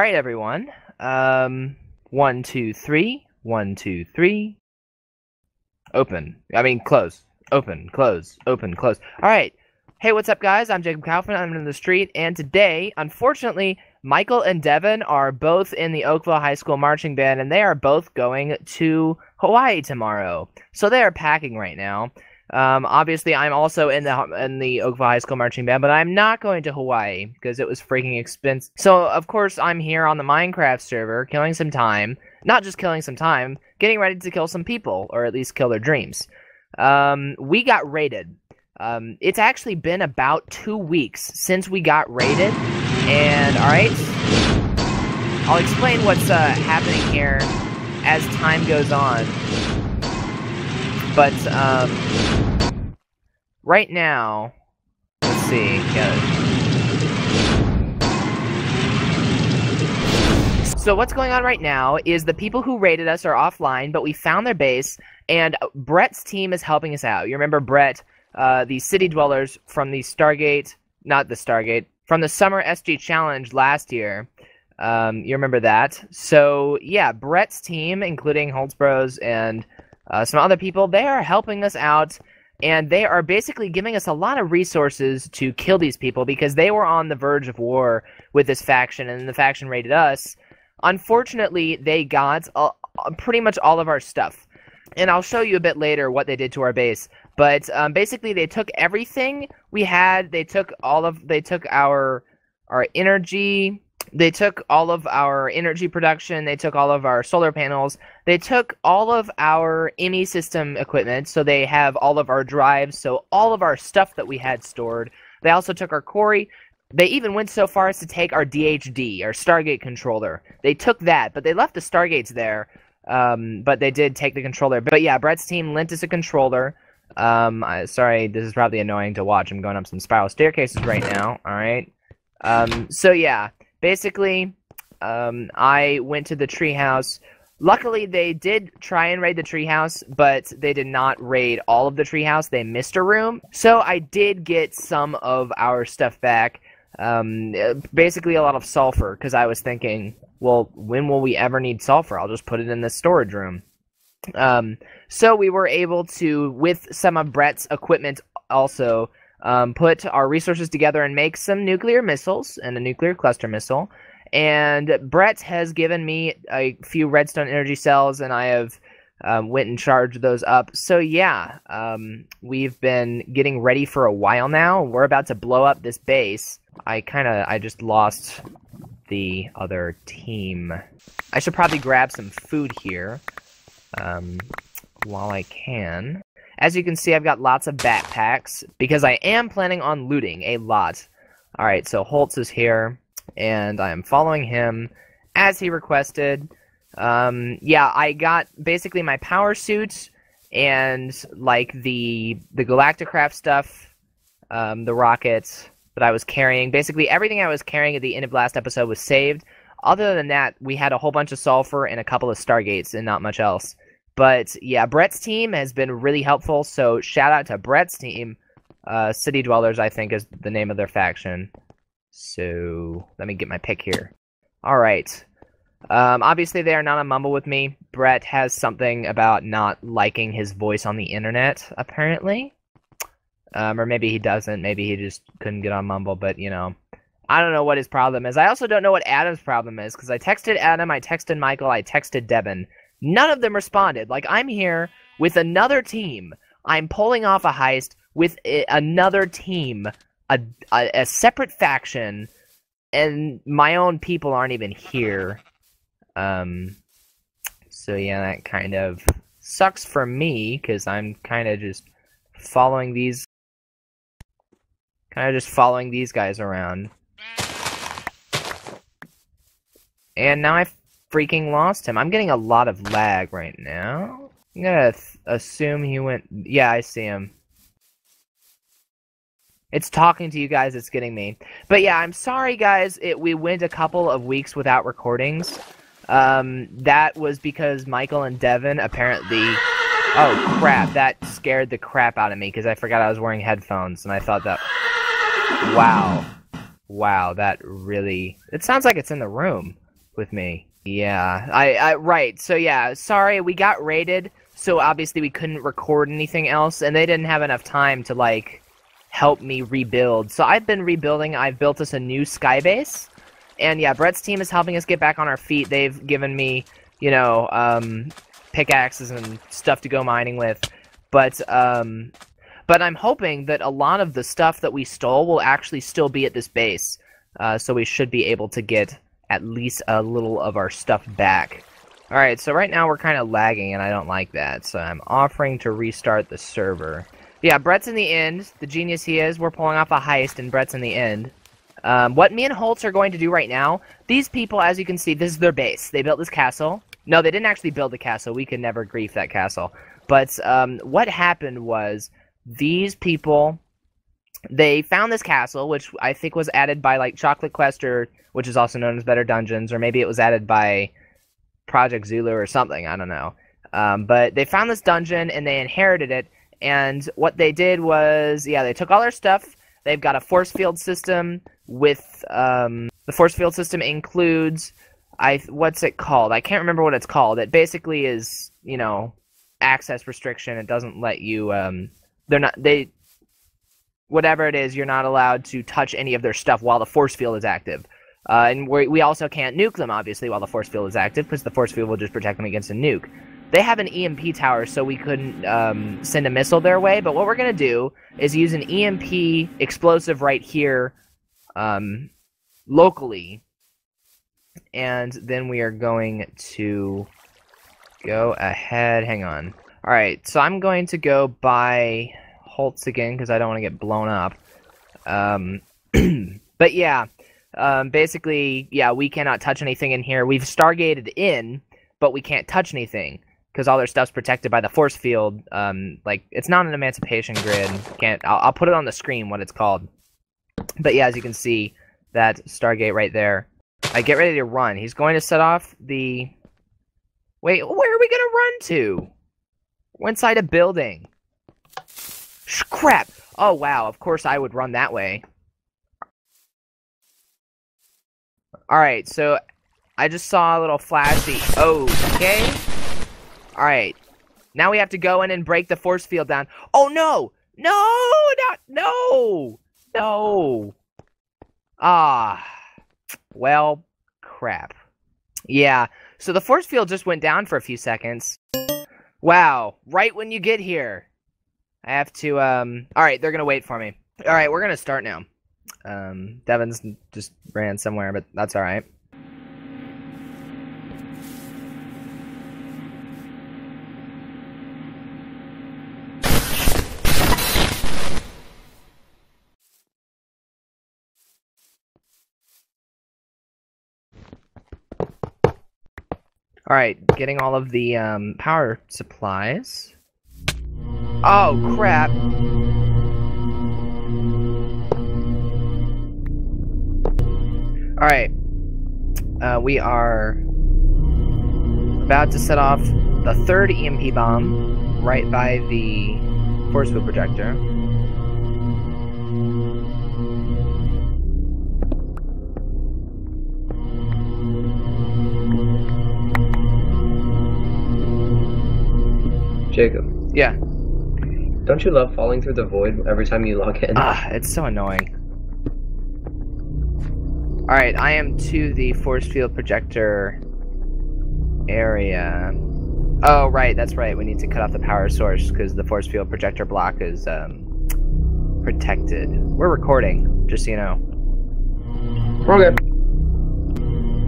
right, everyone. Um, one, two, three. One, two, three. Open. I mean, close. Open, close, open, close. All right. Hey, what's up, guys? I'm Jacob Kaufman. I'm in the street, and today, unfortunately, Michael and Devin are both in the Oakville High School marching band, and they are both going to Hawaii tomorrow. So they are packing right now. Um, obviously, I'm also in the in the Oakville High School marching band, but I'm not going to Hawaii because it was freaking expensive. So of course, I'm here on the Minecraft server, killing some time. Not just killing some time, getting ready to kill some people, or at least kill their dreams. Um, we got raided. Um, it's actually been about two weeks since we got raided, and all right, I'll explain what's uh, happening here as time goes on. But um, right now, let's see. So what's going on right now is the people who raided us are offline, but we found their base, and Brett's team is helping us out. You remember Brett, uh, the city dwellers from the Stargate, not the Stargate, from the Summer SG Challenge last year. Um, you remember that? So yeah, Brett's team, including Holtz Bros and uh, some other people, they are helping us out, and they are basically giving us a lot of resources to kill these people because they were on the verge of war with this faction, and the faction raided us. Unfortunately, they got uh, pretty much all of our stuff. And I'll show you a bit later what they did to our base. But um, basically, they took everything we had. They took all of. They took our our energy. They took all of our energy production. They took all of our solar panels. They took all of our ME system equipment. So they have all of our drives. So all of our stuff that we had stored. They also took our quarry. They even went so far as to take our DHD, our Stargate controller. They took that, but they left the Stargates there. Um, but they did take the controller. But yeah, Brett's team lent us a controller. Um, I, sorry, this is probably annoying to watch. I'm going up some spiral staircases right now. All right. Um, so yeah, basically, um, I went to the treehouse. Luckily, they did try and raid the treehouse, but they did not raid all of the treehouse. They missed a room. So I did get some of our stuff back. Um, basically a lot of sulfur because I was thinking, well, when will we ever need sulfur? I'll just put it in the storage room. Um, so we were able to, with some of Brett's equipment, also um, put our resources together and make some nuclear missiles and a nuclear cluster missile. And Brett has given me a few redstone energy cells, and I have um, went and charged those up. So yeah, um, we've been getting ready for a while now. We're about to blow up this base. I kind of, I just lost the other team. I should probably grab some food here um, while I can. As you can see, I've got lots of backpacks because I am planning on looting a lot. Alright, so Holtz is here, and I am following him as he requested. Um, yeah, I got basically my power suit and like the the Galacticraft stuff, um, the rockets, that I was carrying. Basically, everything I was carrying at the end of last episode was saved. Other than that, we had a whole bunch of sulfur and a couple of stargates and not much else. But yeah, Brett's team has been really helpful. So shout out to Brett's team. Uh, City Dwellers, I think, is the name of their faction. So let me get my pick here. All right. Um, obviously, they are not a mumble with me. Brett has something about not liking his voice on the internet, apparently. Um, or maybe he doesn't. Maybe he just couldn't get on Mumble. But, you know, I don't know what his problem is. I also don't know what Adam's problem is because I texted Adam, I texted Michael, I texted Devin. None of them responded. Like, I'm here with another team. I'm pulling off a heist with another team, a, a, a separate faction, and my own people aren't even here. Um, so yeah, that kind of sucks for me because I'm kind of just following these Kind of just following these guys around. And now I freaking lost him. I'm getting a lot of lag right now. I'm gonna assume he went... Yeah, I see him. It's talking to you guys, it's getting me. But yeah, I'm sorry guys, it, we went a couple of weeks without recordings. Um, that was because Michael and Devin apparently... Oh crap, that scared the crap out of me because I forgot I was wearing headphones and I thought that... Wow. Wow, that really... It sounds like it's in the room. with me. Yeah, I, I right. So yeah, sorry, we got raided, so obviously we couldn't record anything else, and they didn't have enough time to like help me rebuild. So I've been rebuilding. I've built us a new sky base, and yeah, Brett's team is helping us get back on our feet. They've given me, you know, um, pickaxes and stuff to go mining with, but um, but I'm hoping that a lot of the stuff that we stole will actually still be at this base. Uh, so we should be able to get at least a little of our stuff back. Alright, so right now we're kind of lagging, and I don't like that. So I'm offering to restart the server. Yeah, Brett's in the end. The genius he is. We're pulling off a heist, and Brett's in the end. Um, what me and Holtz are going to do right now, these people, as you can see, this is their base. They built this castle. No, they didn't actually build the castle. We could never grief that castle. But um, what happened was these people they found this castle, which I think was added by like Chocolate Quest, or which is also known as Better Dungeons, or maybe it was added by Project Zulu or something. I don't know. Um, but they found this dungeon and they inherited it. And what they did was, yeah, they took all their stuff. They've got a force field system with um, the force field system includes I what's it called? I can't remember what it's called. It basically is you know access restriction. It doesn't let you. Um, they're not they whatever it is, you're not allowed to touch any of their stuff while the force field is active. Uh, and we also can't nuke them, obviously, while the force field is active, because the force field will just protect them against a nuke. They have an EMP tower, so we couldn't um, send a missile their way, but what we're going to do is use an EMP explosive right here um, locally, and then we are going to go ahead. Hang on. All right, so I'm going to go by Again because I don't want to get blown up. Um, but yeah, um, basically, yeah, we cannot touch anything in here. We've stargated in, but we can't touch anything because all their stuff's protected by the force field. Um, like it's not an emancipation grid. Can't. I'll, I'll put it on the screen what it's called. But yeah, as you can see, that Stargate right there. I get ready to run. He's going to set off the. Wait, where are we gonna run to? We're inside a building. Crap! Oh, wow, of course I would run that way. Alright, so I just saw a little flashy. Oh, okay. Alright. Now we have to go in and break the force field down. Oh, no! No! Not, no! No! Ah. Well, crap. Yeah, so the force field just went down for a few seconds. Wow, right when you get here. I have to, um... Alright, they're gonna wait for me. Alright, we're gonna start now. Um, Devin's just ran somewhere, but that's alright. Alright, getting all of the um, power supplies. Oh, crap. Alright. Uh, we are about to set off the third EMP bomb right by the force field projector. Jacob. Yeah. Don't you love falling through the void every time you log in? Ah, it's so annoying. Alright, I am to the force field projector area. Oh, right, that's right. We need to cut off the power source because the force field projector block is um, protected. We're recording, just so you know. We're Okay.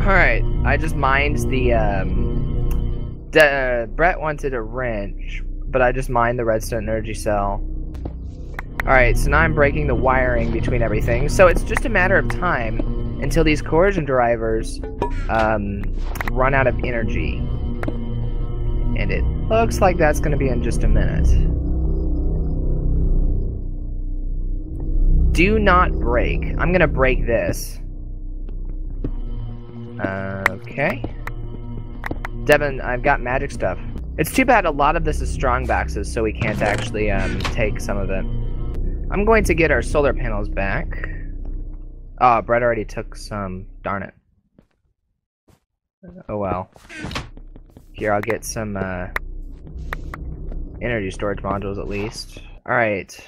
Alright, I just mined the, um... uh, Brett wanted a wrench, but I just mined the redstone energy cell. Alright, so now I'm breaking the wiring between everything, so it's just a matter of time until these coercion derivers um, run out of energy. And it looks like that's going to be in just a minute. Do not break. I'm going to break this. Okay. Devin, I've got magic stuff. It's too bad a lot of this is strong boxes, so we can't actually um, take some of it. I'm going to get our solar panels back. Oh, Brett already took some. Darn it. Oh well. Here, I'll get some uh, energy storage modules at least. Alright.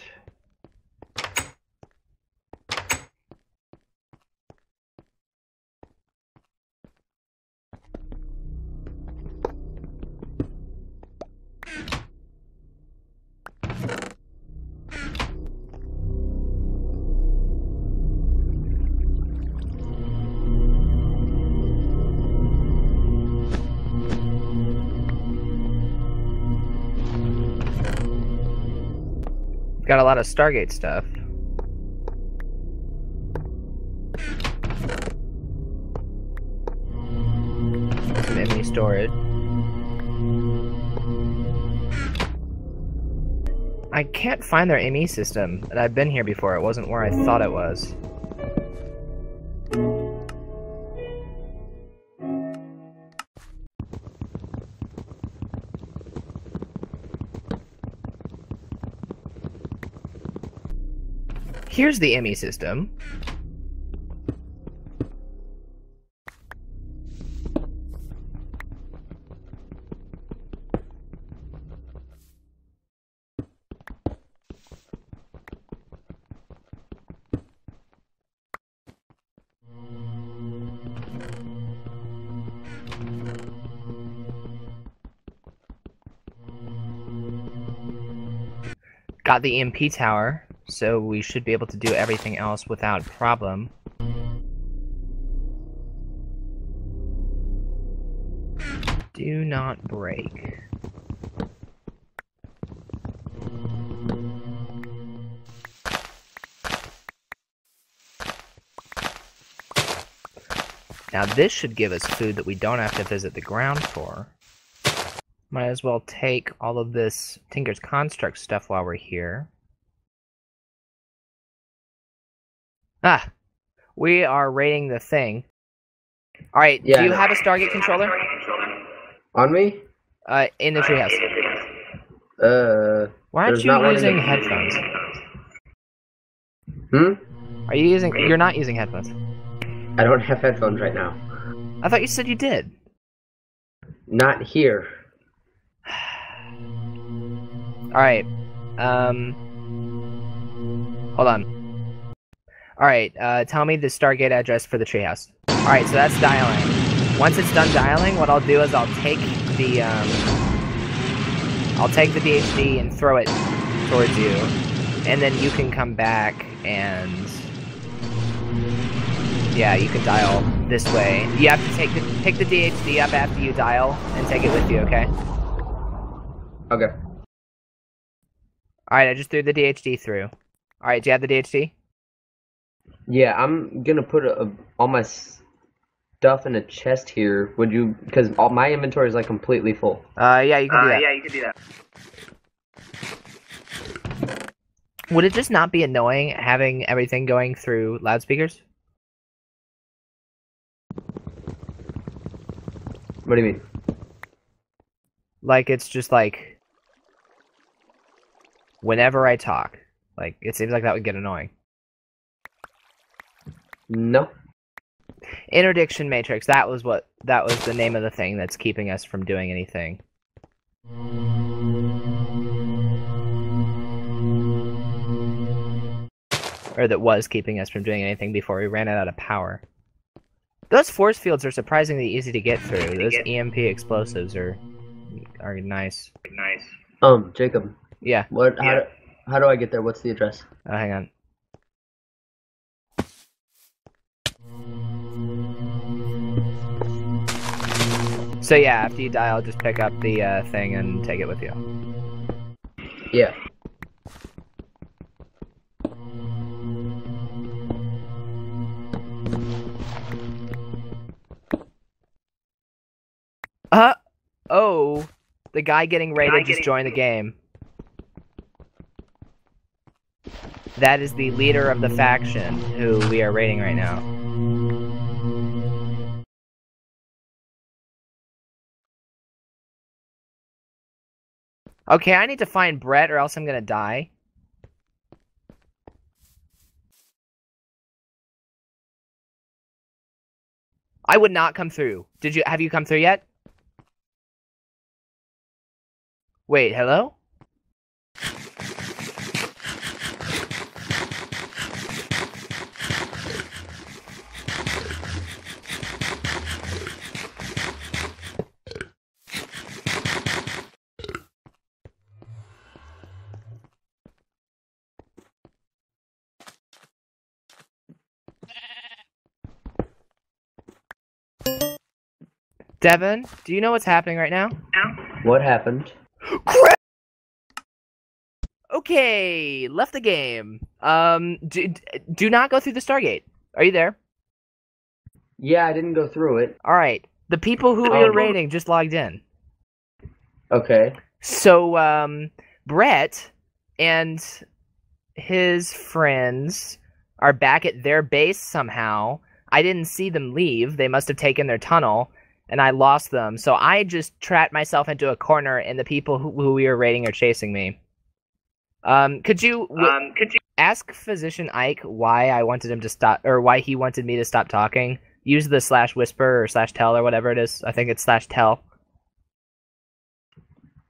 Got a lot of Stargate stuff. ME storage. I can't find their ME system, and I've been here before. It wasn't where I thought it was. Here's the ME system. Got the EMP tower, so we should be able to do everything else without problem. Do not break. Now this should give us food that we don't have to visit the ground for. Might as well take all of this Tinker's Construct stuff while we're here. Ah, we are raiding the thing. All right, Yeah, do you have a Stargate controller? On me? Uh, in the treehouse. Uh, Why aren't you using headphones? hmm? Are you using? You're not using headphones. I don't have headphones right now. I thought you said you did. Not here. All right. Um. Hold on. All right. Uh, tell me the Stargate address for the treehouse. All right. So that's dialing. Once it's done dialing, what I'll do is I'll take the um. I'll take the DHD and throw it towards you, and then you can come back and. Yeah, you can dial this way. You have to take the pick the DHD up after you dial and take it with you. Okay. Okay. All right, I just threw the DHD through. All right, do you have the DHD? Yeah, I'm gonna put a, a- all my stuff in a chest here. Would you? Because all my inventory is like completely full. Uh, yeah, you can do that. yeah, you can do that. Would it just not be annoying having everything going through loudspeakers? What do you mean? Like it's just like whenever I talk, like it seems like that would get annoying. No. Interdiction matrix. That was what. That was the name of the thing that's keeping us from doing anything. Or that was keeping us from doing anything before we ran out of power. Those force fields are surprisingly easy to get through. Those EMP explosives are are nice. Nice. Um, Jacob, Yeah. what? How, Yeah. do, how do I get there? What's the address? Oh, hang on. So yeah, after you die, I'll just pick up the uh, thing and take it with you. Yeah. Uh oh, the guy getting raided just joined the game. That is the leader of the faction who we are raiding right now. Okay, I need to find Brett or else I'm gonna die. I would not come through. Did you? Have you come through yet? Wait, hello? Devin, do you know what's happening right now? What happened? Crap! Okay, left the game. Um, do, do not go through the Stargate. Are you there? Yeah, I didn't go through it. All right. The people who we were raiding just logged in. Okay. So, um, Brett and his friends are back at their base somehow. I didn't see them leave. They must have taken their tunnel, and I lost them. So I just trapped myself into a corner, and the people who, who we were raiding are chasing me. Um, could you w- Um, could you? ask Physician Ike why I wanted him to stop, or why he wanted me to stop talking? Use the slash whisper or slash tell or whatever it is. I think it's slash tell.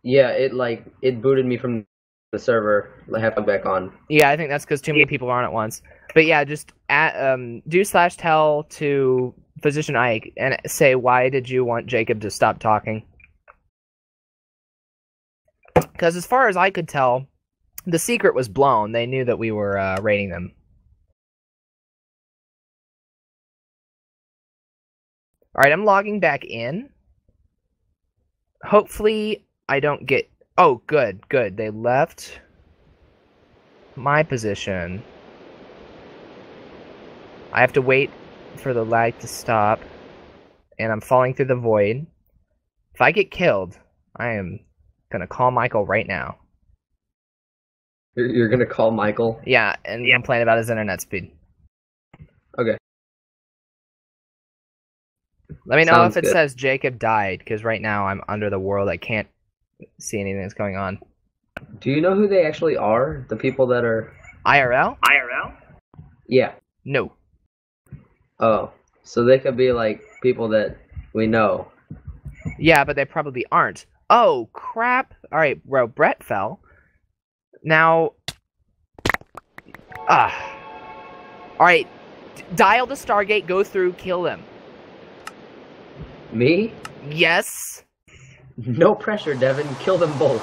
Yeah, it like it booted me from the server. I have to back on. Yeah, I think that's because too many people are on at once. But yeah, just at, um, do slash tell to Physician Ike and say why did you want Jacob to stop talking? Because as far as I could tell, the secret was blown. They knew that we were uh, raiding them. All right, I'm logging back in. Hopefully, I don't get. Oh, good, good. They left my position. I have to wait for the lag to stop, and I'm falling through the void. If I get killed, I am gonna call Michael right now. You're, you're gonna call Michael. Yeah, and Yeah. complain about his internet speed. Okay. Let me know Sounds if it good. says Jacob died, because right now I'm under the world. I can't see anything that's going on. Do you know who they actually are? The people that are. IRL? IRL? Yeah. No. Oh, so they could be like people that we know. Yeah, but they probably aren't. Oh, crap. Alright, well, Brett fell. Now. Ah. Alright, d- dial the Stargate, go through, kill them. Me? Yes? No pressure, Devin. Kill them both.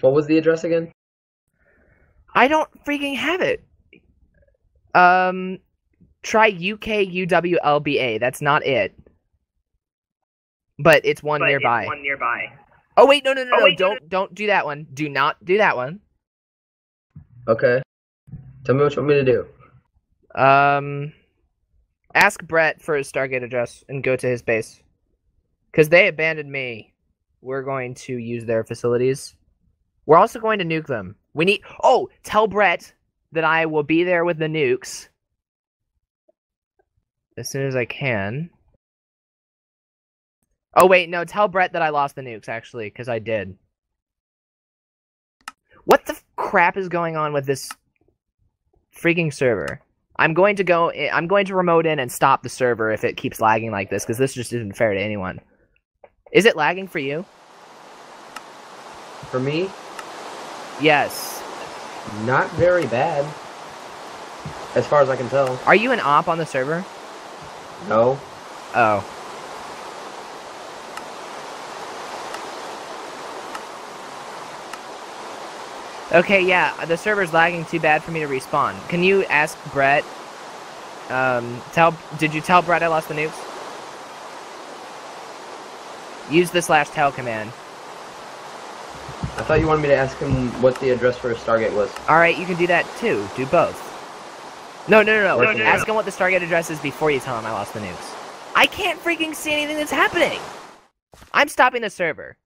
What was the address again? I don't freaking have it. Um, try UK UWLBA. That's not it. But it's one But it's nearby. One nearby. Oh wait, no, no, no, Oh, no! wait, no, don't, don't do that one. Do not do that one. Okay. Tell me what you want me to do. Um, ask Brett for his Stargate address and go to his base. Because they abandoned me. We're going to use their facilities. We're also going to nuke them. We need. Oh, tell Brett that I will be there with the nukes as soon as I can. Oh wait, no. Tell Brett that I lost the nukes actually, because I did. What the crap is going on with this freaking server? I'm going to go. i- I'm going to remote in and stop the server if it keeps lagging like this, because this just isn't fair to anyone. Is it lagging for you? For me, Yes. not very bad. As far as I can tell. Are you an op on the server? No. Oh. Okay, yeah, the server's lagging too bad for me to respawn. Can you ask Brett? Um, tell. Did you tell Brett I lost the nukes? Use the slash tell command. I thought you wanted me to ask him what the address for his Stargate was. All right, you can do that too. Do both. No, no, no, no. No, no, no. Ask him what the Stargate address is before you tell him I lost the nukes. I can't freaking see anything that's happening. I'm stopping the server.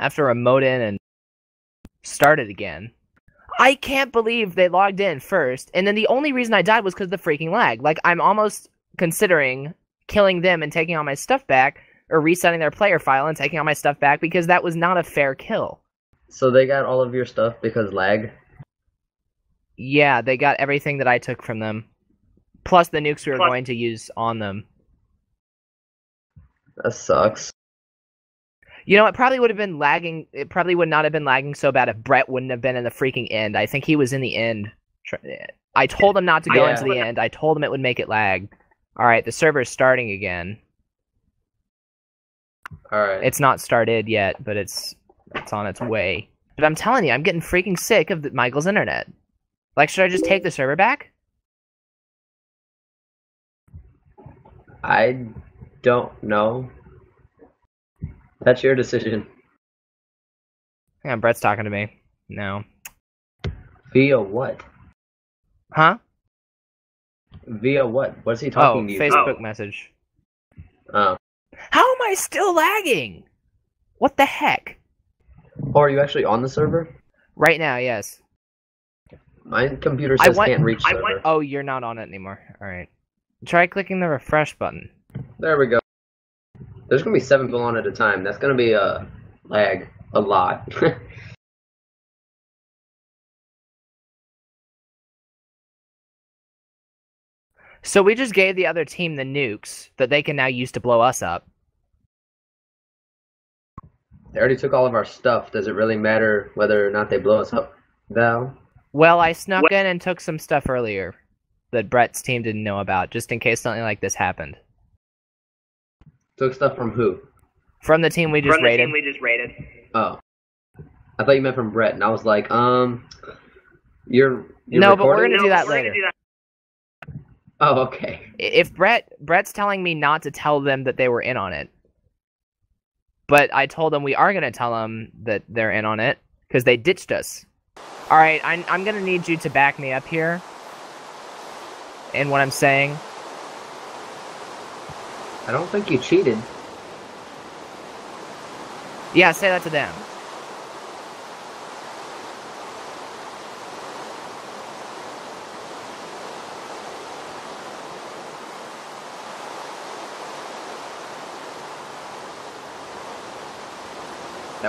After remote in and start it again. I can't believe they logged in first, and then the only reason I died was because of the freaking lag. Like, I'm almost considering killing them and taking all my stuff back, or resetting their player file and taking all my stuff back because that was not a fair kill. So they got all of your stuff because lag. Yeah, they got everything that I took from them, plus the nukes we were Plus- going to use on them. That sucks. You know, it probably would have been lagging. It probably would not have been lagging so bad if Brett wouldn't have been in the freaking end. I think he was in the end. I told him not to go Yeah. into the end. I told him it would make it lag. All right, the server's starting again. All right. It's not started yet, but it's it's on its way. But I'm telling you, I'm getting freaking sick of the, Michael's internet. Like, should I just take the server back? I don't know. That's your decision. Yeah, Brett's talking to me. No. Via what? Huh? Via what? What's he Oh, talking to you? Facebook message. Oh. How am I still lagging? What the heck? Oh, are you actually on the server? Right now, yes. My computer I says want- can't reach I server. want- Oh, you're not on it anymore. All right. Try clicking the refresh button. There we go. There's gonna be seven people on at a time. That's gonna be a lag a lot. So we just gave the other team the nukes that they can now use to blow us up. they already took all of our stuff. Does it really matter whether or not they blow us up, Val? Well, I snuck What- in and took some stuff earlier that Brett's team didn't know about, just in case something like this happened. Took stuff from who? From the team we just From the raided. team we just raided. Oh. I thought you meant from Brett, and I was like, um, you're. you're No, but we're gonna do that we're later. do that. Oh, okay. If Brett Brett's telling me not to tell them that they were in on it, but I told them we are gonna tell them that they're in on it because they ditched us. All right, I'm I'm gonna need you to back me up here. In what I'm saying. I don't think you cheated. Yeah, say that to them.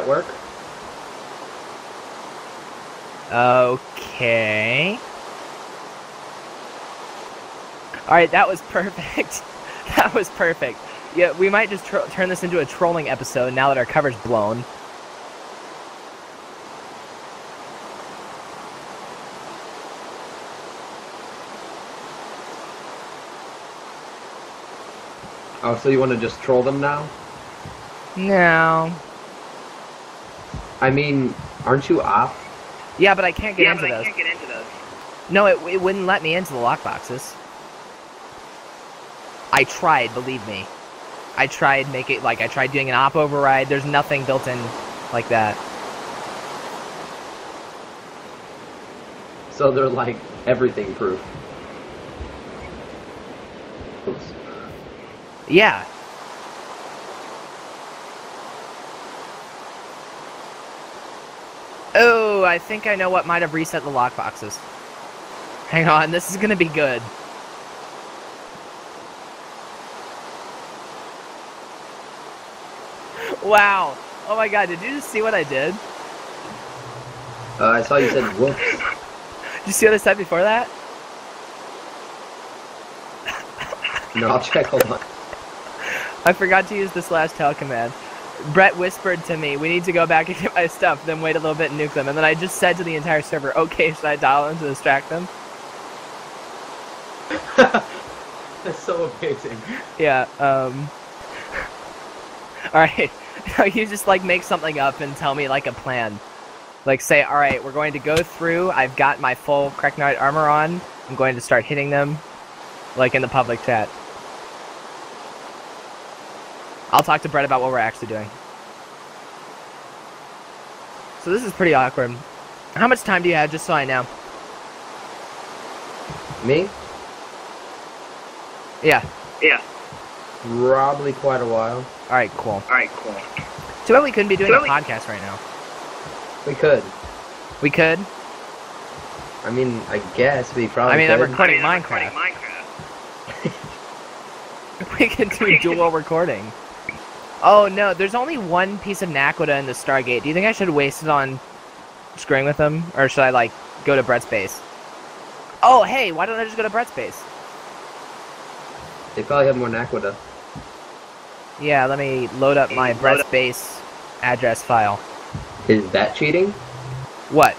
That work? Okay. All right, that was perfect. that was perfect. Yeah, we might just turn this into a trolling episode now that our cover's blown. Oh, so you want to just troll them now? No. I mean, aren't you off? Yeah, but I can't get yeah, into but I those. can't get into those. No, it, it wouldn't let me into the lockboxes. I tried, believe me. I tried make it like I tried doing an op override. There's nothing built in like that. So they're like everything proof. Oops. Yeah. Oh, I think I know what might have reset the lockboxes. Hang on, this is gonna be good. Wow. Oh my god, did you just see what I did? Uh, I saw you said whoops. Did you see what I said before that? No, I'll check. Hold on. I forgot to use this last tell command. Brett whispered to me, we need to go back and get my stuff, then wait a little bit and nuke them. And then I just said to the entire server, okay, should I dial in to distract them? That's so amazing. Yeah, um... Alright, you just, like, make something up and tell me, like, a plan. Like, say, alright, we're going to go through, I've got my full Crack armor on, I'm going to start hitting them, like, in the public chat. I'll talk to Brett about what we're actually doing. So this is pretty awkward. How much time do you have, just so I know? Me? Yeah. Yeah. Probably quite a while. Alright, cool. All right. Cool. Too bad we couldn't be doing a Really? podcast right now. We could. We could. I mean, I guess we probably. I mean, I'm could. recording I mean, I'm Minecraft. recording Minecraft. We can do dual recording. Oh no, there's only one piece of Naquadah in the Stargate. Do you think I should waste it on screwing with them, or should I like go to Brett's base? Oh, hey, why don't I just go to Brett's base? They probably have more Aquita. Yeah, let me load up my Brett's base address file. Is that cheating? What?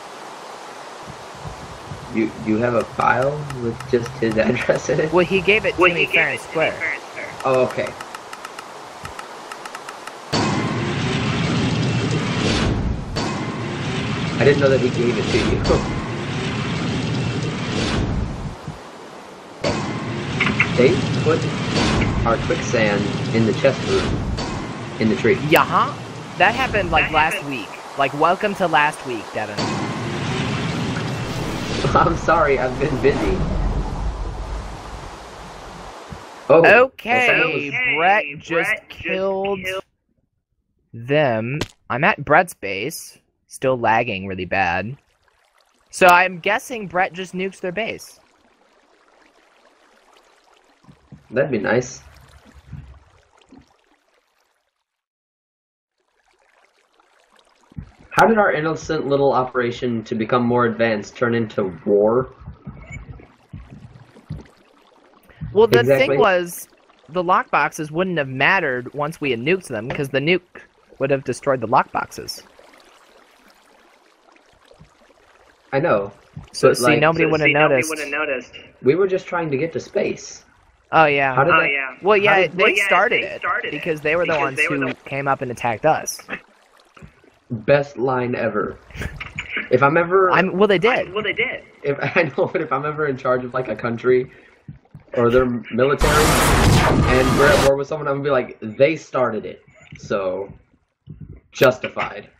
You you have a file with just his address in it? Well, he gave it to me fair and square. Oh, okay. I didn't know that he gave it to you. they put our quicksand in the chest room, in the tree. Yeah, huh? That happened like last week. Like, welcome to last week, Devin. I'm sorry, I've been busy. Oh, Okay, Brett just killed them. I'm at Brett's base, still lagging really bad. So I'm guessing Brett just nukes their base. That'd be nice. How did our innocent little operation to become more advanced turn into war? Well, the Exactly. thing was, the lockboxes wouldn't have mattered once we had nuked them, because the nuke would have destroyed the lockboxes. I know. So, see, like- nobody so, would have noticed. noticed. We were just trying to get to space. Oh, yeah. How did Oh that? yeah. Well, yeah, did- they, well, yeah, started, they it started it because they were the ones were who the- came up and attacked us. Best line ever. If I'm ever, I'm well, they did. Well, they did. if I know, but if I'm ever in charge of like a country or their military, and we're at war with someone, I'm gonna be like, they started it, so justified.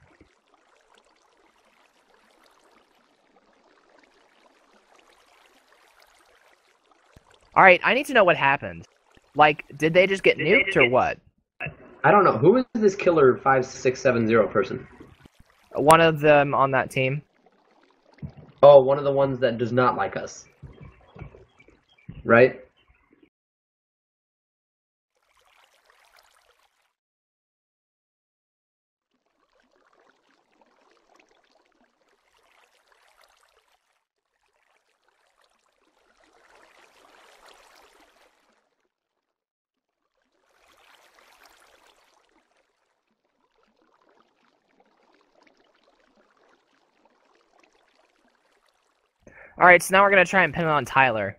All right, I need to know what happened. Like, did they just get Did nuked just or get- what? I don't know who is this killer five six seven zero person. One of them on that team. Oh, one of the ones that does not like us. Right? All right, so now we're gonna try and pin it on Tyler.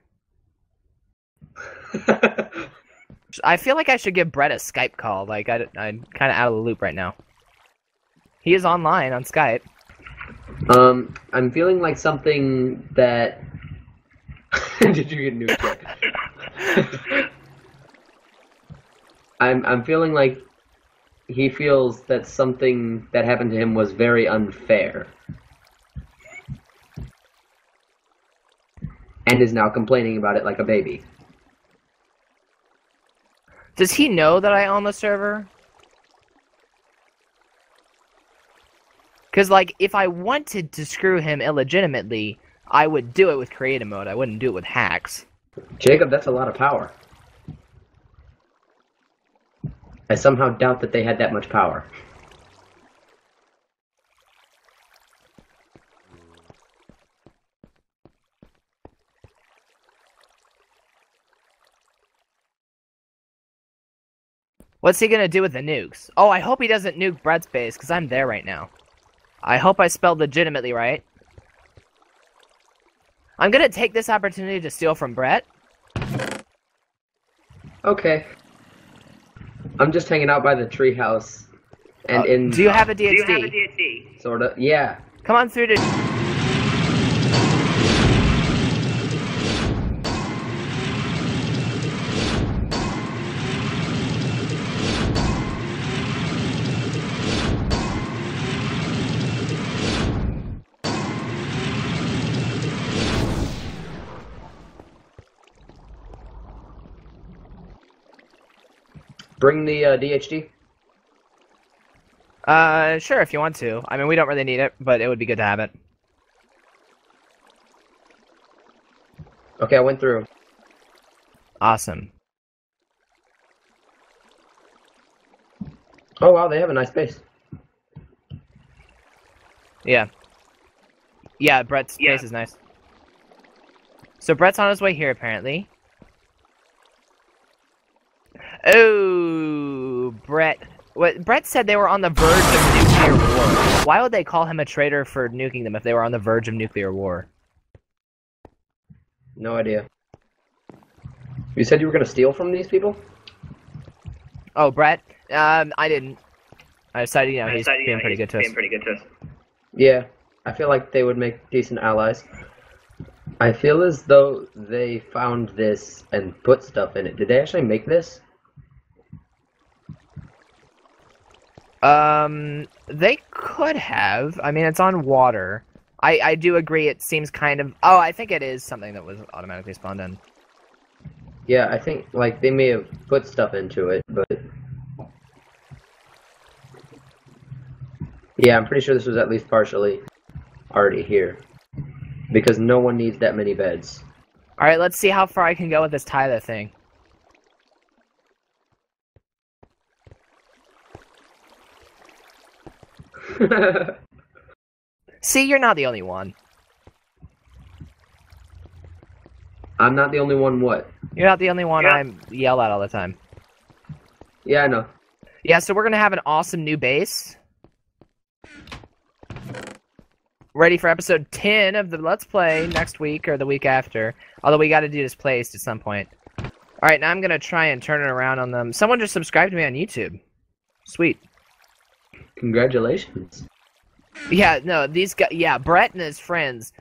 I feel like I should give Brett a Skype call. Like, I, I'm kind of out of the loop right now. He is online on Skype. um, I'm feeling like something that. Did you get nuked yet? I'm I'm feeling like he feels that something that happened to him was very unfair. And is now complaining about it like a baby. Does he know that I own the server? Because, like, if I wanted to screw him illegitimately, I would do it with creative mode. I wouldn't do it with hacks. Jacob, that's a lot of power. I somehow doubt that they had that much power. What's he gonna do with the nukes? Oh, I hope he doesn't nuke Brett's base, because I'm there right now. I hope I spelled legitimately right. I'm gonna take this opportunity to steal from Brett. Okay. I'm just hanging out by the treehouse. And Uh, in do you have a Do you have a DHD? DHD? sorta yeah. Come on through to. Bring the uh, DHD. Uh, sure, if you want to. I mean, we don't really need it, but it would be good to have it. Okay, I went through. Awesome. Oh wow, they have a nice base. Yeah. Yeah, Brett's Yeah. base is nice. So Brett's on his way here, apparently. Oh, Brett. What Brett said they were on the verge of nuclear war. Why would they call him a traitor for nuking them if they were on the verge of nuclear war? No idea. You said you were gonna steal from these people? Oh, Brett. Um, I didn't. I decided, you know, I he's decided, you being know, pretty he's good to us. Being pretty good to us. Yeah, I feel like they would make decent allies. I feel as though they found this and put stuff in it. Did they actually make this? Um, they could have. I mean, it's on water. I I do agree. It seems kind of. Oh, I think it is something that was automatically spawned in. Yeah, I think like they may have put stuff into it, but yeah, I'm pretty sure this was at least partially already here because no one needs that many beds. All right, let's see how far I can go with this Tyler thing. See, you're not the only one. I'm not the only one. What? You're not the only one Yeah. I yell at all the time. Yeah, I know. Yeah, so we're gonna have an awesome new base. Ready for episode 10 of the Let's Play next week or the week after. Although we gotta do this placed at some point. Alright, now I'm gonna try and turn it around on them. Someone just subscribed to me on YouTube. Sweet. Congratulations. Yeah, no, these guys, yeah, Brett and his friends.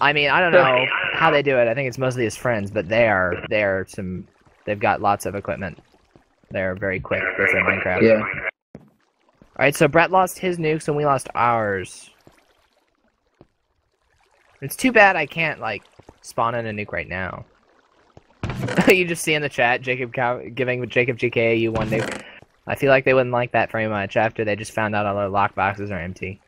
I mean, I don't know how they do it. I think it's mostly his friends, but they are, they are some, they've got lots of equipment. They're very quick with their Minecraft. Yeah. Alright, so Brett lost his nukes and we lost ours. It's too bad I can't, like, spawn in a nuke right now. you just see in the chat, Jacob Cow giving Jacob GKAU one nuke. I feel like they wouldn't like that very much after they just found out all their lockboxes are empty.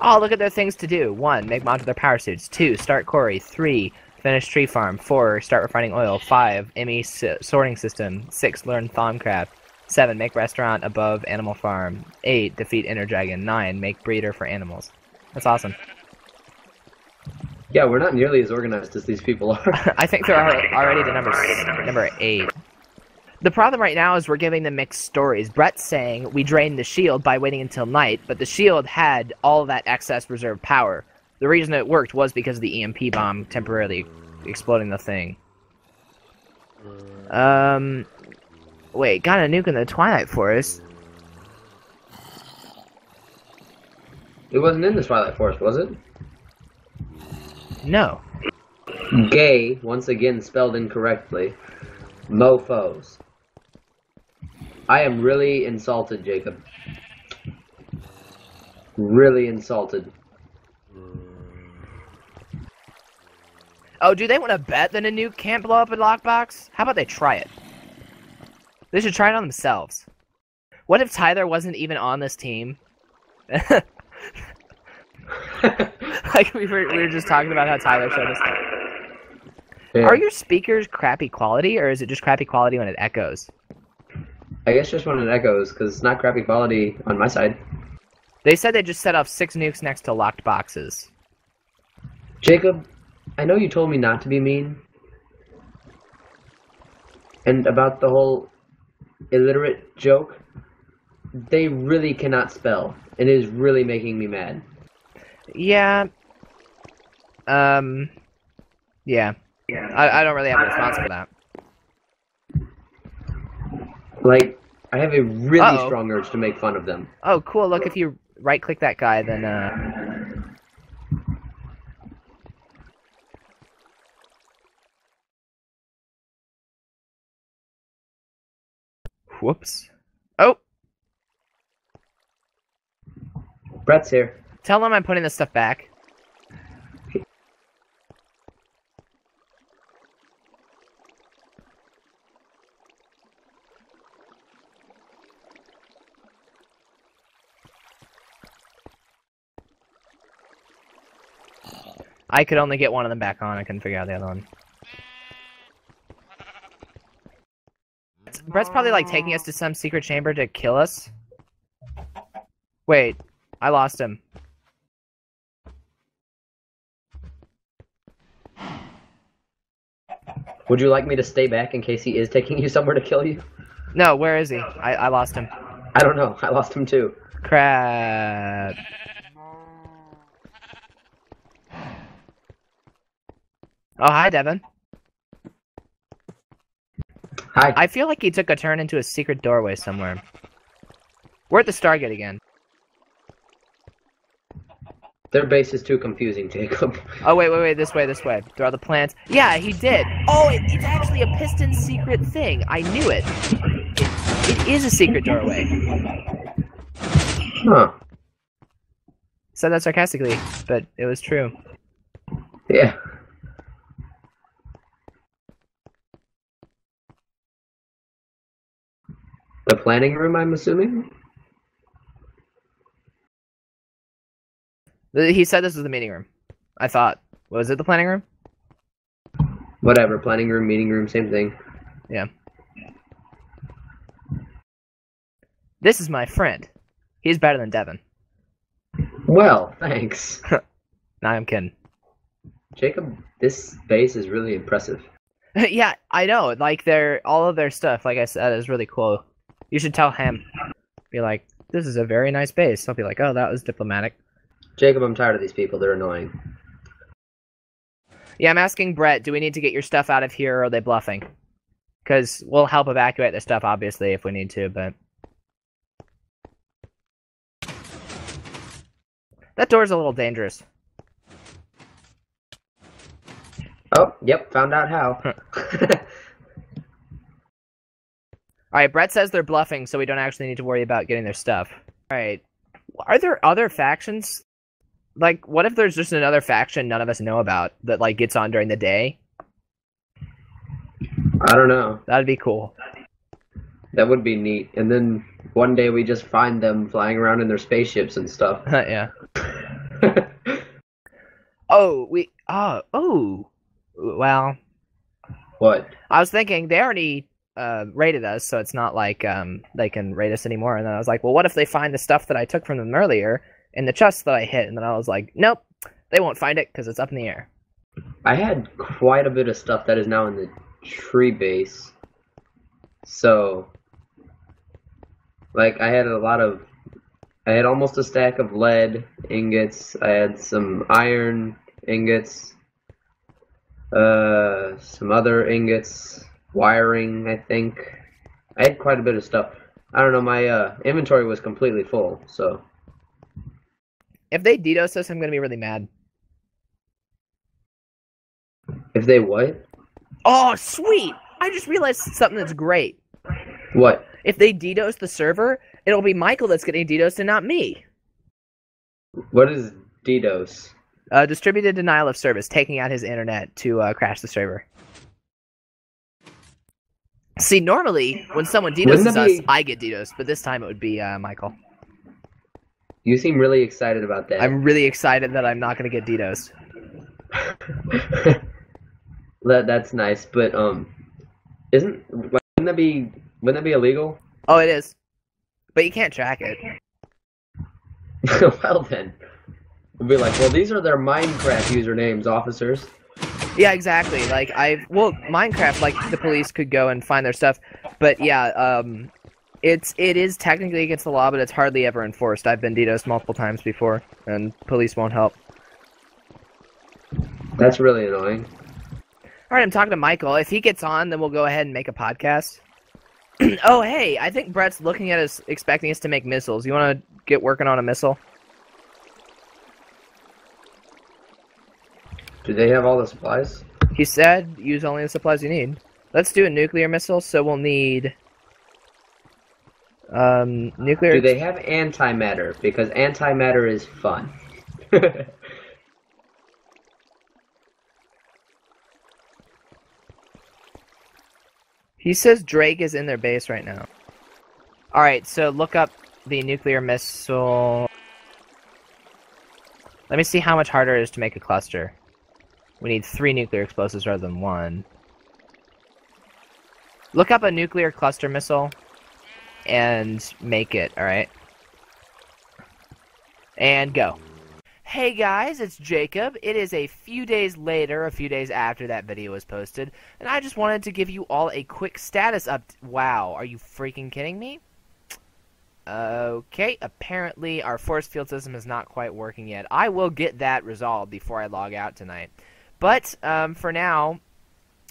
Oh, look at their things to do. One, make modular power suits. Two, start quarry. Three, finish tree farm. Four, start refining oil. Five, ME sorting system. Six, learn Thaumcraft. Seven, make restaurant above animal farm. Eight, defeat Ender Dragon. Nine, make breeder for animals. That's awesome. Yeah, we're not nearly as organized as these people are. I think they're already to number number eight. The problem right now is we're giving them mixed stories. Brett's saying we drained the shield by waiting until night, but the shield had all that excess reserve power. The reason it worked was because of the EMP bomb temporarily exploding the thing. Um, wait, got a nuke in the Twilight Forest. it wasn't in the Twilight Forest, was it? No. Gay, once again spelled incorrectly. Mofos. I am really insulted, Jacob. Really insulted. Oh, do they want to bet that a nuke can't blow up a lockbox? How about they try it? They should try it on themselves. What if Tyler wasn't even on this team? like we were, we were just talking about how Tyler showed us. Yeah. Are your speakers crappy quality, or is it just crappy quality when it echoes? I guess just when it echoes, because it's not crappy quality on my side. They said they just set off six nukes next to locked boxes. Jacob, I know you told me not to be mean. And about the whole illiterate joke, they really cannot spell. And it is really making me mad. Yeah. Um. Yeah. Yeah. I, I don't really have a response for that. Like, I have a really Uh-oh. strong urge to make fun of them. Oh, cool. Look, if you right click that guy, then, uh. Whoops. Oh, Brett's here. tell them I'm putting this stuff back. I could only get one of them back on. I couldn't figure out the other one. Brett's probably like taking us to some secret chamber to kill us. Wait, I lost him. Would you like me to stay back in case he is taking you somewhere to kill you? No, where is he? I, I lost him. I don't know. I lost him too. Crap. Oh, hi, Devin. Hi. I feel like he took a turn into a secret doorway somewhere. We're at the Stargate again. Their base is too confusing, Jacob. Oh, wait, wait, wait, this way, this way. Through all the plants. Yeah, he did. Oh, it, it's actually a piston secret thing. I knew it. it. It is a secret doorway. Huh. Said that sarcastically, but it was true. Yeah. The planning room, I'm assuming? The- He said this was the meeting room. I thought. Was it the planning room? Whatever. Planning room, meeting room, same thing. Yeah. This is my friend. He's better than Devin. Well, thanks. Nah, I'm kidding. Jacob, this base is really impressive. yeah, I know. Like their all of their stuff, like I said, is really cool. You should tell him. Be like, this is a very nice base. He'll be like, oh, that was diplomatic. Jacob, I'm tired of these people. They're annoying. Yeah, I'm asking Brett, do we need to get your stuff out of here or are they bluffing? Because we'll help evacuate their stuff, obviously, if we need to, but. That door's a little dangerous. Oh, yep, found out how. Alright, Brett says they're bluffing, so we don't actually need to worry about getting their stuff. Alright. Are there other factions? Like, what if there's just another faction none of us know about that, like, gets on during the day? I don't know. That'd be cool. That would be neat. And then one day we just find them flying around in their spaceships and stuff. yeah. Oh, we. Oh, oh. Well, what? I was thinking they already uh, rated us, so it's not like um, they can rate us anymore. And then I was like, well, what if they find the stuff that I took from them earlier in the chest that I hit? And then I was like, nope, they won't find it because it's up in the air. I had quite a bit of stuff that is now in the tree base. So, like, I had a lot of. I had almost a stack of lead ingots. I had some iron ingots. Uh, some other ingots. Wiring, I think. I had quite a bit of stuff. I don't know, my uh, inventory was completely full, so. If they DDoS us, I'm gonna be really mad. If they what? Oh, sweet! I just realized something that's great. What? If they DDoS the server, it'll be Michael that's getting DDoSed and not me. What is DDoS? Uh, distributed denial of service, taking out his internet to uh, crash the server. See, normally when someone DDoSes us, be- I get DDoSed, but this time it would be uh, Michael. You seem really excited about that. I'm really excited that I'm not going to get DDoSed. that that's nice, but um, isn't wouldn't that be wouldn't that be illegal? Oh, it is, but you can't track it. well then, we'll be like, well, these are their Minecraft usernames, officers. Yeah, exactly. Like I've well, Minecraft, like the police could go and find their stuff, but yeah, um, it's it is technically against the law, but it's hardly ever enforced. I've been DDoSed multiple times before, and police won't help. That's really annoying. All right, I'm talking to Michael. If he gets on, then we'll go ahead and make a podcast. oh, hey, I think Brett's looking at us, expecting us to make missiles. You want to get working on a missile? Do they have all the supplies? He said, use only the supplies you need. Let's do a nuclear missile, so we'll need... Um, nuclear... Do they have antimatter? Because antimatter is fun. He says Drake is in their base right now. Alright, so look up the nuclear missile. Let me see how much harder it is to make a cluster. We need three nuclear explosives rather than one. Look up a nuclear cluster missile and make it, alright? And go. Hey guys, it's Jacob. It is a few days later, a few days after that video was posted, and I just wanted to give you all a quick status up. Wow, are you freaking kidding me? Okay, apparently our force field system is not quite working yet. I will get that resolved before I log out tonight. But um, for now,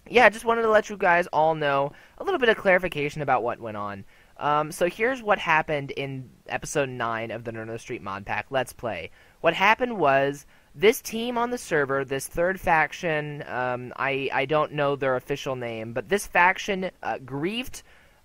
yeah, I just wanted to let you guys all know a little bit of clarification about what went on. Um, so here's what happened in episode 9 of the Nerd Street mod pack Let's Play. What happened was this team on the server, this third faction, um, I, I don't know their official name, but this faction uh, griefed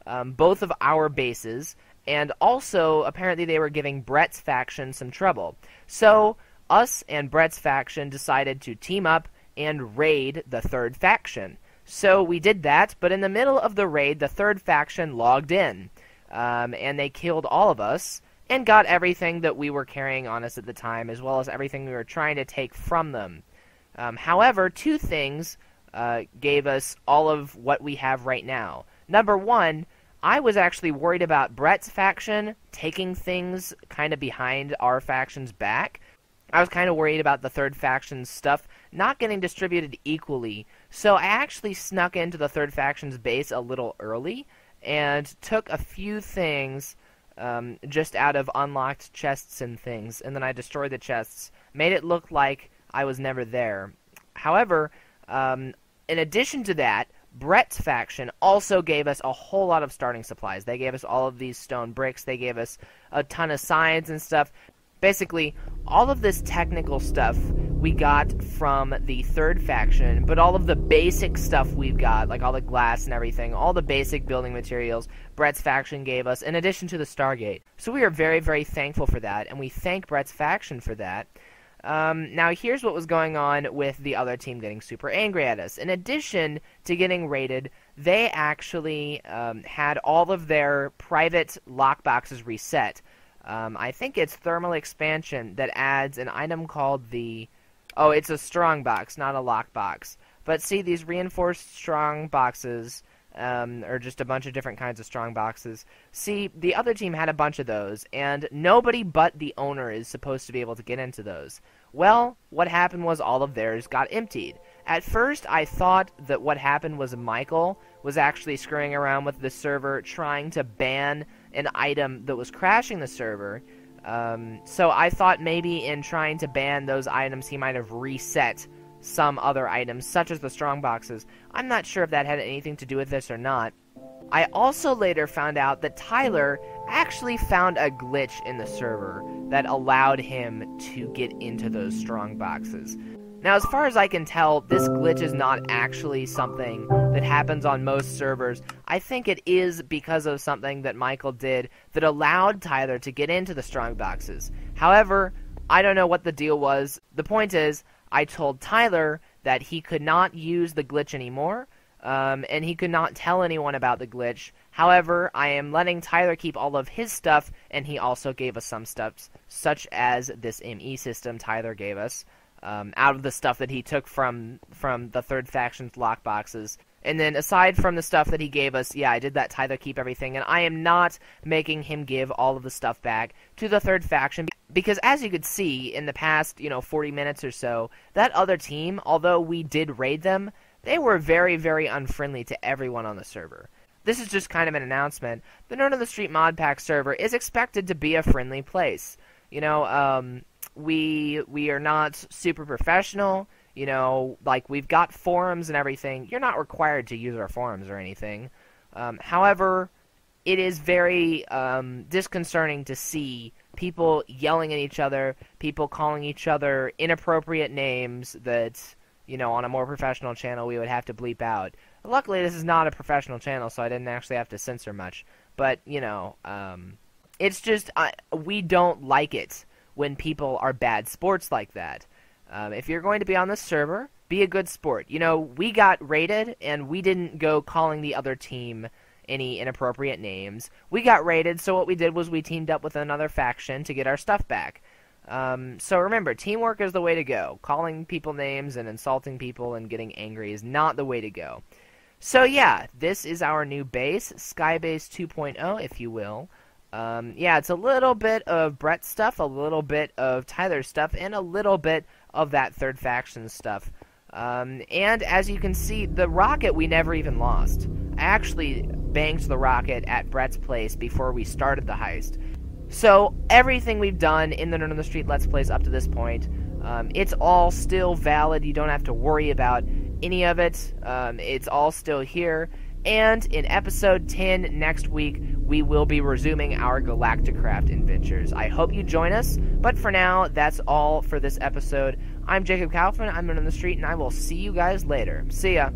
um, both of our bases, and also apparently they were giving Brett's faction some trouble. So us and Brett's faction decided to team up and raid the third faction. So we did that, but in the middle of the raid, the third faction logged in, um, and they killed all of us and got everything that we were carrying on us at the time, as well as everything we were trying to take from them. Um, however, two things uh, gave us all of what we have right now. Number one, I was actually worried about Brett's faction taking things kind of behind our faction's back. I was kind of worried about the third faction's stuff not getting distributed equally. So I actually snuck into the third faction's base a little early and took a few things um, just out of unlocked chests and things, and then I destroyed the chests, made it look like I was never there. However, um, in addition to that, Brett's faction also gave us a whole lot of starting supplies. They gave us all of these stone bricks. They gave us a ton of signs and stuff. Basically, all of this technical stuff we got from the third faction, but all of the basic stuff we've got, like all the glass and everything, all the basic building materials, Brett's faction gave us, in addition to the Stargate. So we are very, very thankful for that, and we thank Brett's faction for that. Um, now, here's what was going on with the other team getting super angry at us. In addition to getting raided, they actually um, had all of their private lockboxes reset. Um, I think it's thermal expansion that adds an item called the Oh, it's a strong box, not a lock box. But see, these reinforced strong boxes, um, or just a bunch of different kinds of strong boxes. See, the other team had a bunch of those, and nobody but the owner is supposed to be able to get into those. Well, what happened was all of theirs got emptied. At first, I thought that what happened was Michael was actually screwing around with the server, trying to ban an item that was crashing the server, um, so I thought maybe in trying to ban those items, he might have reset some other items, such as the strong boxes. I'm not sure if that had anything to do with this or not. I also later found out that Tyler actually found a glitch in the server that allowed him to get into those strong boxes. Now, as far as I can tell, this glitch is not actually something that happens on most servers. I think it is because of something that Michael did that allowed Tyler to get into the strong boxes. However, I don't know what the deal was. The point is, I told Tyler that he could not use the glitch anymore, um, and he could not tell anyone about the glitch. However, I am letting Tyler keep all of his stuff, and he also gave us some stuff, such as this ME system Tyler gave us um, out of the stuff that he took from from the third faction's lockboxes. And then aside from the stuff that he gave us, yeah, I did that Tyler keep everything, and I am not making him give all of the stuff back to the third faction because as you could see in the past, you know, 40 minutes or so, that other team, although we did raid them, they were very, very unfriendly to everyone on the server. This is just kind of an announcement. The Nerd of the Street mod pack server is expected to be a friendly place. You know, um, we we are not super professional. You know, like we've got forums and everything. You're not required to use our forums or anything. Um, however, it is very um, disconcerting to see people yelling at each other, people calling each other inappropriate names that, you know, on a more professional channel we would have to bleep out. Luckily, this is not a professional channel, so I didn't actually have to censor much. But, you know, um, it's just, uh, we don't like it when people are bad sports like that. Um, if you're going to be on the server, be a good sport. You know, we got raided and we didn't go calling the other team any inappropriate names. We got raided, so what we did was we teamed up with another faction to get our stuff back. Um, so remember, teamwork is the way to go. Calling people names and insulting people and getting angry is not the way to go. So yeah, this is our new base, Skybase 2.0, if you will. Um, yeah, it's a little bit of Brett stuff, a little bit of Tyler stuff, and a little bit of that third faction stuff. Um, and as you can see, the rocket we never even lost. I actually banged the rocket at Brett's place before we started the heist. So everything we've done in the Nerd on the Street Let's Plays up to this point, um, it's all still valid. You don't have to worry about any of it. Um, it's all still here. And in episode 10 next week, we will be resuming our Galacticraft adventures. I hope you join us, but for now, that's all for this episode. I'm Jacob Kaufman, I'm on the street, and I will see you guys later. See ya.